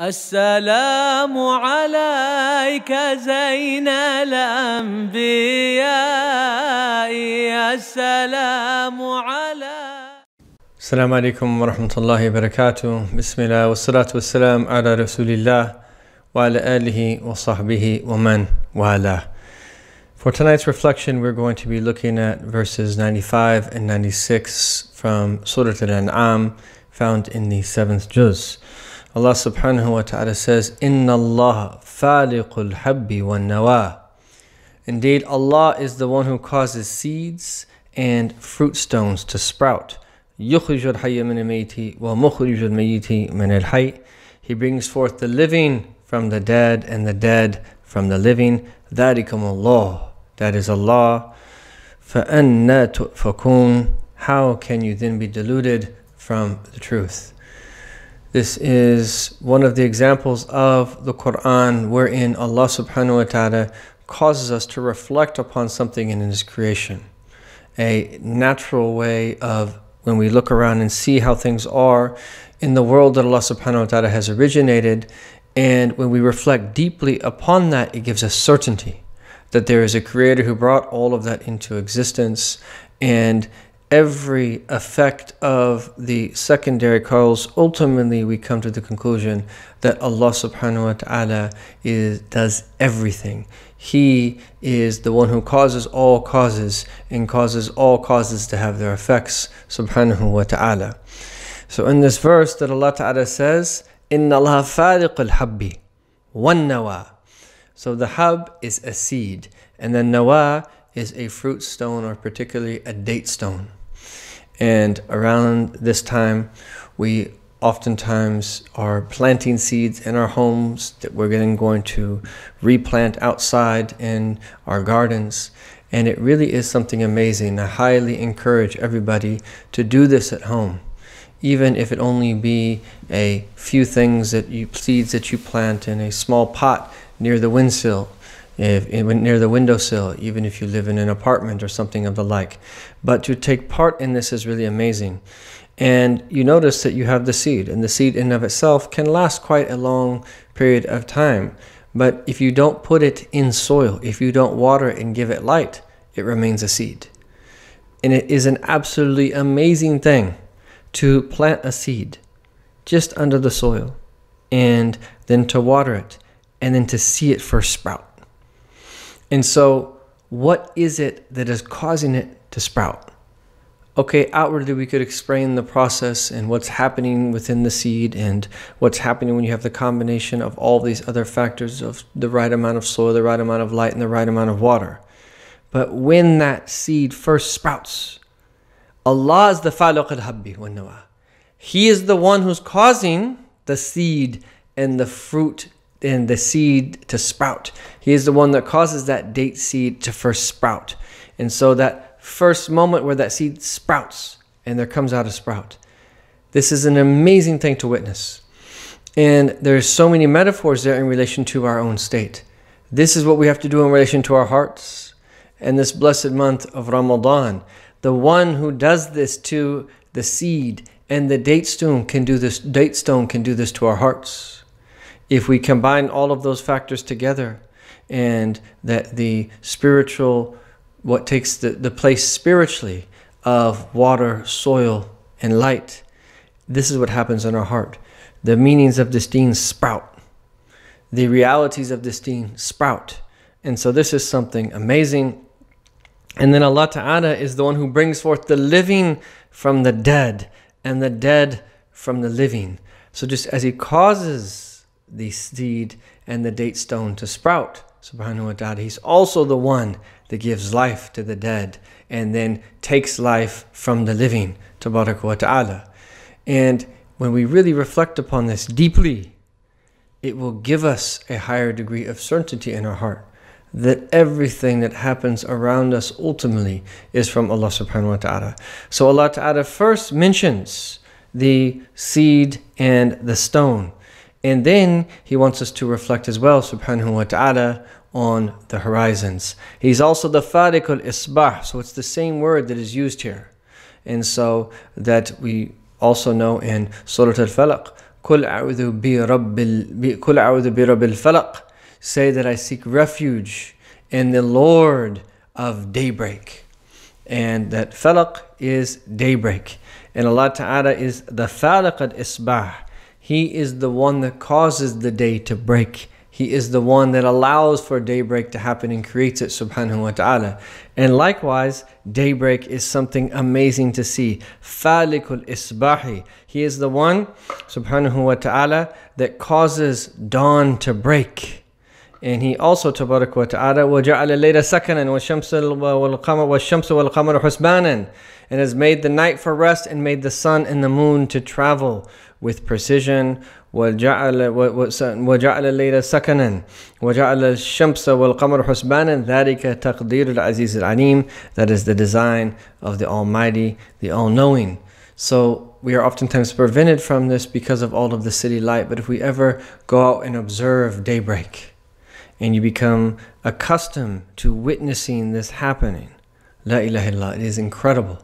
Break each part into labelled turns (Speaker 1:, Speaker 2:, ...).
Speaker 1: السلام عليك زين الأنبياء السلام عليك
Speaker 2: السلام عليكم ورحمة الله وبركاته بسم الله والصلاة والسلام على رسول الله وعلى آله وصحبه ومن والاه For tonight's reflection, we're going to be looking at verses 95 and 96 from Surah Al-An'am, found in the seventh juz. Allah subhanahu wa ta'ala says, Inna Allah faliqul habbi wa nawa. Indeed, Allah is the one who causes seeds and fruit stones to sprout. يخرج الحي من الميت ومخرج الميت من الحي. He brings forth the living from the dead and the dead from the living. ذلكم الله. That is Allah. فَأَنَّا تُؤْفَكُونَ How can you then be deluded from the truth? This is one of the examples of the Quran wherein Allah subhanahu wa ta'ala causes us to reflect upon something in His creation. A natural way of when we look around and see how things are in the world that Allah subhanahu wa ta'ala has originated, and when we reflect deeply upon that, it gives us certainty that there is a creator who brought all of that into existence and every effect of the secondary cause ultimately we come to the conclusion that Allah subhanahu wa ta'ala is does everything. He is the one who causes all causes and causes all causes to have their effects subhanahu wa ta'ala. So in this verse that Allah ta'ala says Allah faliq al-habbi wan nawa. So the hab is a seed, and the nawa is a fruit stone, or particularly a date stone. And around this time, we oftentimes are planting seeds in our homes that we're then going to replant outside in our gardens. And it really is something amazing. I highly encourage everybody to do this at home even if it only be a few things that you seeds that you plant in a small pot near the windsill, if, near the windowsill, even if you live in an apartment or something of the like. But to take part in this is really amazing. And you notice that you have the seed, and the seed in and of itself can last quite a long period of time. But if you don't put it in soil, if you don't water it and give it light, it remains a seed. And it is an absolutely amazing thing to plant a seed just under the soil and then to water it and then to see it first sprout. And so, what is it that is causing it to sprout? Okay, outwardly, we could explain the process and what's happening within the seed and what's happening when you have the combination of all these other factors of the right amount of soil, the right amount of light, and the right amount of water. But when that seed first sprouts, Allah is the faliq al habbi wa. He is the one who's causing the seed and the fruit and the seed to sprout. He is the one that causes that date seed to first sprout. And so that first moment where that seed sprouts and there comes out a sprout. This is an amazing thing to witness. And there's so many metaphors there in relation to our own state. This is what we have to do in relation to our hearts. And this blessed month of Ramadan, the one who does this to the seed and the date stone can do this date stone can do this to our hearts if we combine all of those factors together and that the spiritual, what takes the, the place spiritually of water, soil, and light, this is what happens in our heart. The meanings of this deen sprout. The realities of this deen sprout. And so this is something amazing. And then Allah Ta'ala is the one who brings forth the living from the dead and the dead from the living. So just as He causes the seed and the date stone to sprout. Subhanahu wa ta'ala. He's also the one that gives life to the dead and then takes life from the living. Tabarak wa ta'ala. And when we really reflect upon this deeply, it will give us a higher degree of certainty in our heart that everything that happens around us ultimately is from Allah subhanahu wa ta'ala. So Allah ta'ala first mentions the seed and the stone. And then he wants us to reflect as well, subhanahu wa ta'ala, on the horizons. He's also the Faliq al Isbah, so it's the same word that is used here. And so that we also know in Surah Al Falaq, Kul a'udhu bi rabbil falaq. Say that I seek refuge in the Lord of daybreak. And that falaq is daybreak. And Allah Ta'ala is the faliq al Isbah He is the one that causes the day to break. He is the one that allows for daybreak to happen and creates it, subhanahu wa ta'ala. And likewise, daybreak is something amazing to see. Falikul isbahi. He is the one, subhanahu wa ta'ala, that causes dawn to break. And he also, tabarak wa ta'ala, وَجَعَلَ اللَّيْلَ سَكَنًا وَالشَّمْسَ وَالْقَمَرَ حُسْبَانًا And has made the night for rest and made the sun and the moon to travel with precision. وجعل وجعل الليل سكنا وجعل الشمس والقمر حسبانا ذلك تقدير العزيز العليم that is the design of the almighty the all-knowing so we are oftentimes prevented from this because of all of the city light but if we ever go out and observe daybreak and you become accustomed to witnessing this happening la ilaha illallah it is incredible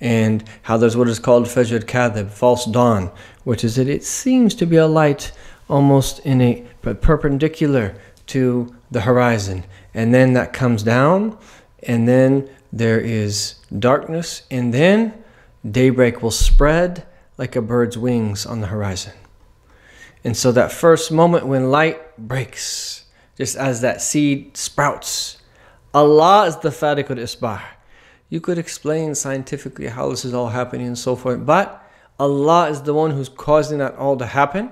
Speaker 2: and how there's what is called Fajr Kadhib, false dawn, which is that it seems to be a light almost in a perpendicular to the horizon. And then that comes down, and then there is darkness, and then daybreak will spread like a bird's wings on the horizon. And so that first moment when light breaks, just as that seed sprouts, Allah is the Faliq al-Isbah. You could explain scientifically how this is all happening and so forth, but Allah is the one who's causing that all to happen,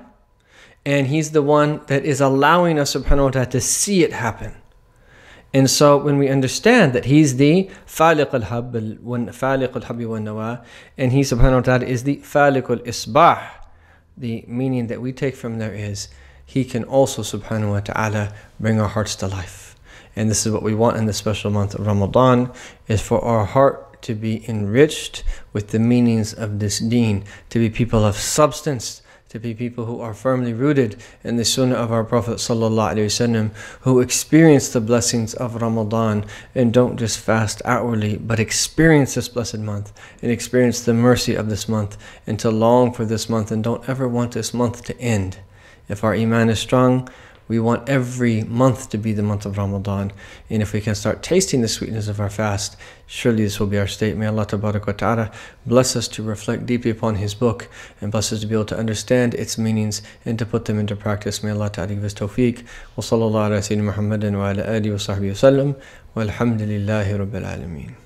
Speaker 2: and He's the one that is allowing us subhanahu wa ta'ala to see it happen. And so when we understand that He's the Faliq Faliq al-Habi wa nawa and He subhanahu wa ta'ala is the Faliq al-Isbah, the meaning that we take from there is He can also subhanahu wa ta'ala bring our hearts to life. And this is what we want in the special month of Ramadan, is for our heart to be enriched with the meanings of this deen, to be people of substance, to be people who are firmly rooted in the sunnah of our Prophet wasallam, who experience the blessings of Ramadan and don't just fast outwardly, but experience this blessed month and experience the mercy of this month and to long for this month and don't ever want this month to end. If our iman is strong, we want every month to be the month of Ramadan. And if we can start tasting the sweetness of our fast, surely this will be our state. May Allah ta'ala bless us to reflect deeply upon His book and bless us to be able to understand its meanings and to put them into practice. May Allah ta'ala give us tawfiq. Wa sallallahu ala sayyidina Muhammadin wa ala alihi wa sahbihi wa sallam. Walhamdulillahi rabbil alameen.